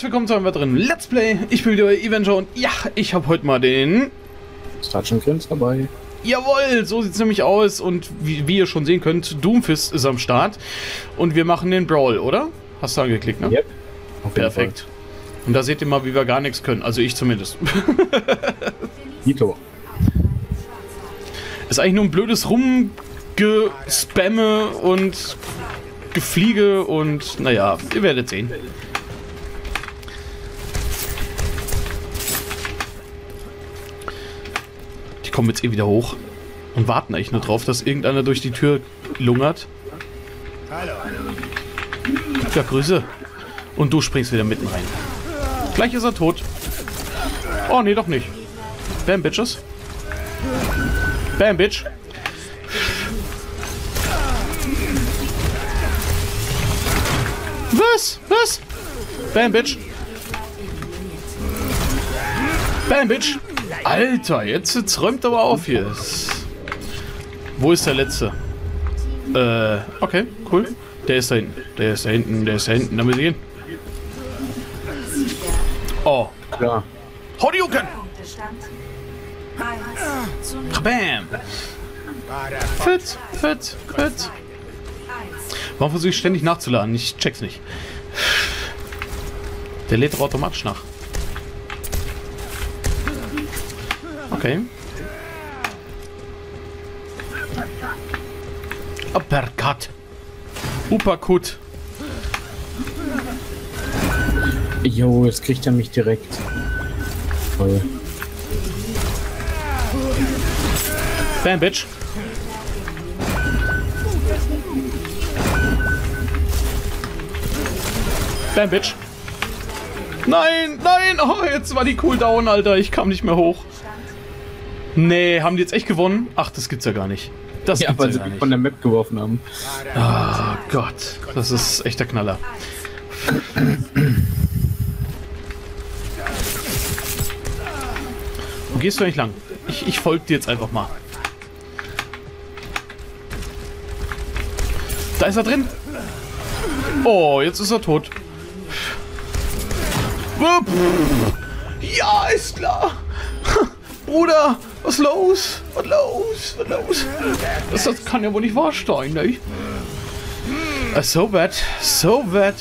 herzlich willkommen zu einem weiteren Let's Play. Ich bin wieder bei Avenger und ja, ich habe heute mal den... Grinz dabei. Jawohl, so sieht es nämlich aus und wie, wie, ihr schon sehen könnt, Doomfist ist am Start und wir machen den Brawl, oder? Hast du angeklickt, ne? Yep. Perfekt. Und da seht ihr mal, wie wir gar nichts können, also ich zumindest. Nito. Ist eigentlich nur ein blödes Rumgespamme und Gefliege und naja, ihr werdet sehen. Die kommen jetzt eh wieder hoch und warten eigentlich nur drauf, dass irgendeiner durch die Tür lungert. Hallo. Ja, Grüße. Und du springst wieder mitten rein. Gleich ist er tot. Oh, nee, doch nicht. Bam, Bitches. Bam, Bitch. Was? Was? Bam, Bitch. Bam, Bitch. Alter, jetzt, jetzt räumt aber auf hier. Wo ist der letzte? Äh, okay, cool. Der ist da hinten. Der ist da hinten, der ist da hinten. Da müssen wir gehen. Oh. Klar. Horyuken! Bam! Fit, fit, fit. Warum versuche ich ständig nachzuladen? Ich check's nicht. Der lädt doch automatisch nach. Okay. Uppercut. Uppercut. Jo, jetzt kriegt er mich direkt. Toll. Bam, Bitch. Bam, Bitch. Nein, nein. Oh, jetzt war die Cooldown, Alter. Ich kam nicht mehr hoch. Nee, haben die jetzt echt gewonnen? Ach, das gibt's ja gar nicht. Das ja, weil ja sie von der Map geworfen haben. Ah, oh, Gott. Das ist echt der Knaller. Wo gehst du eigentlich lang? Ich, ich folge dir jetzt einfach mal. Da ist er drin. Oh, jetzt ist er tot. Ja, ist klar. Bruder, was los? Was los? Was los? Das, das kann ja wohl nicht wahr sein, ne? Uh, so bad. So bad.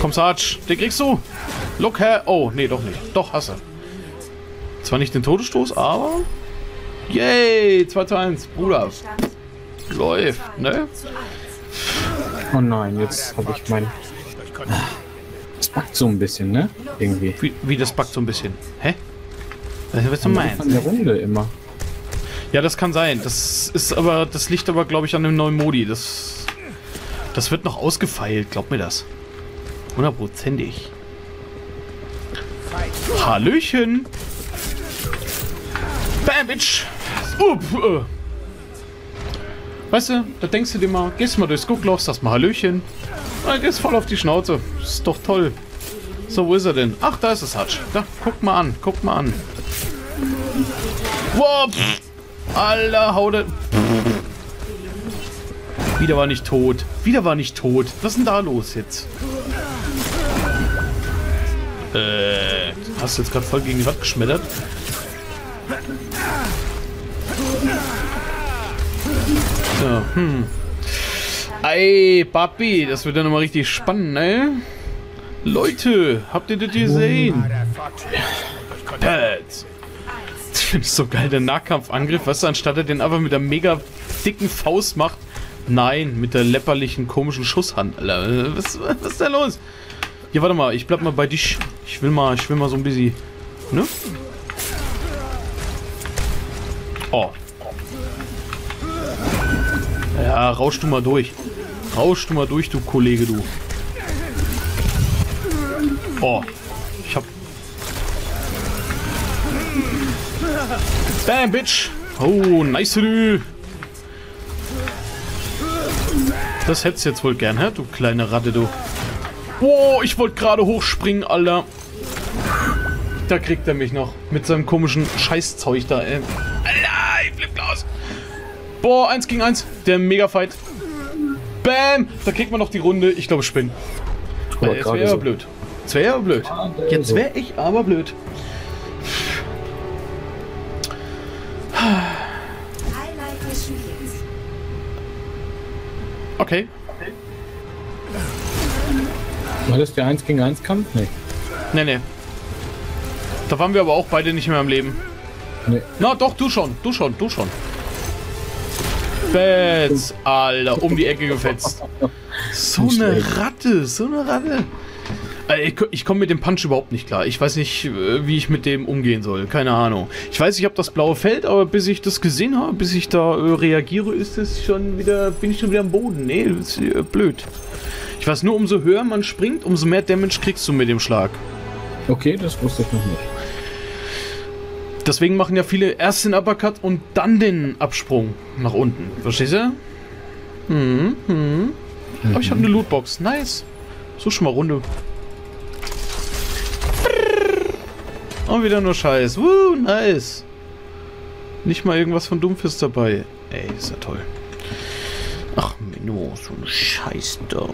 Komm, Sarge, den kriegst du. Look her. Oh, nee, doch nicht. Doch, hasse. Zwar nicht den Todesstoß, aber... Yay, 2 zu 1. Bruder. Läuft, ne? Oh nein, jetzt habe ich mein... Backt so ein bisschen, ne? Irgendwie. Wie, wie das backt so ein bisschen? Hä? Was du meinst? Von der Runde immer. Ja, das kann sein. Das ist aber, das liegt aber, glaube ich, an dem neuen Modi. Das, das wird noch ausgefeilt, glaub mir das. Hundertprozentig. Hallöchen! Bam, Bitch! Up, äh. Weißt du, da denkst du dir mal, gehst mal durchs Guckloch, sagst mal Hallöchen. Dann gehst voll auf die Schnauze. Ist doch toll. So, wo ist er denn? Ach, da ist es, Hutch. Da, guck mal an, guck mal an. Wow. Alter, hau de... Wieder war nicht tot. Wieder war nicht tot. Was ist denn da los jetzt? Äh, hast du jetzt gerade voll gegen die Wand geschmettert? So, hm. Ey, Papi, das wird ja nochmal richtig spannend, ne? Leute, habt ihr das gesehen? Pads. Ich finde es so geil, der Nahkampfangriff, weißt du, anstatt er den einfach mit der mega dicken Faust macht. Nein, mit der läpperlichen, komischen Schusshand, Alter. Was, was ist da los? Hier, warte mal, ich bleib mal bei dich. Ich will mal, ich will mal so ein bisschen, ne? Oh. Ja, rausch du mal durch. Rausch du mal durch, du Kollege, du. Oh. Ich hab... Bam, Bitch. Oh, nice, du. Das hättest du jetzt wohl gern, hä? Du kleine Ratte, du. Oh, ich wollte gerade hochspringen, Alter. Da kriegt er mich noch. Mit seinem komischen Scheißzeug da, ey. Alter, ich flipp aus. Boah, eins gegen eins. Der Mega-Fight. Bam! Da kriegt man noch die Runde. Ich glaube, Spinn. Aber Jetzt gerade wäre so. blöd. Jetzt wäre ja blöd. Jetzt wäre ich aber blöd. Okay. War das der 1 gegen 1 Kampf? Nee. Nee, nee. Da waren wir aber auch beide nicht mehr am Leben. Nee. Na doch, du schon. Du schon. Du schon. Fetz. Alter, um die Ecke gefetzt. So eine. Ratte. So eine Ratte. Äh, Ich, ich komme mit dem Punch überhaupt nicht klar. Ich weiß nicht, äh, wie ich mit dem umgehen soll. Keine Ahnung. Ich weiß, ich habe das blaue Feld, aber bis ich das gesehen habe, bis ich da äh, reagiere, ist es schon wieder, bin ich schon wieder am Boden. Nee, das ist äh, blöd. Ich weiß nur, umso höher man springt, umso mehr Damage kriegst du mit dem Schlag. Okay, das wusste ich noch nicht. Deswegen machen ja viele erst den Uppercut und dann den Absprung nach unten. Verstehst du? Mhm, mhm. Aber ich habe eine Lootbox. Nice. So schon mal Runde. Und wieder nur Scheiß. Woo, nice. Nicht mal irgendwas von Dumpfes dabei. Ey, ist ja toll. Ach, Menno, so ein Scheiß da.